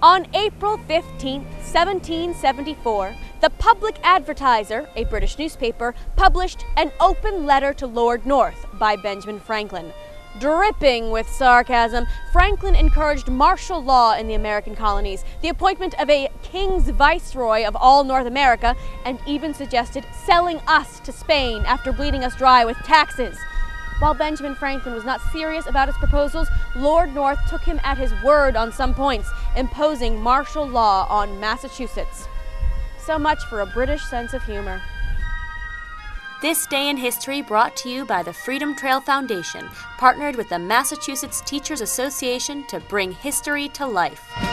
On April 15, 1774, the Public Advertiser, a British newspaper, published an open letter to Lord North by Benjamin Franklin. Dripping with sarcasm, Franklin encouraged martial law in the American colonies, the appointment of a king's viceroy of all North America, and even suggested selling us to Spain after bleeding us dry with taxes. While Benjamin Franklin was not serious about his proposals, Lord North took him at his word on some points, imposing martial law on Massachusetts. So much for a British sense of humor. This Day in History brought to you by the Freedom Trail Foundation, partnered with the Massachusetts Teachers Association to bring history to life.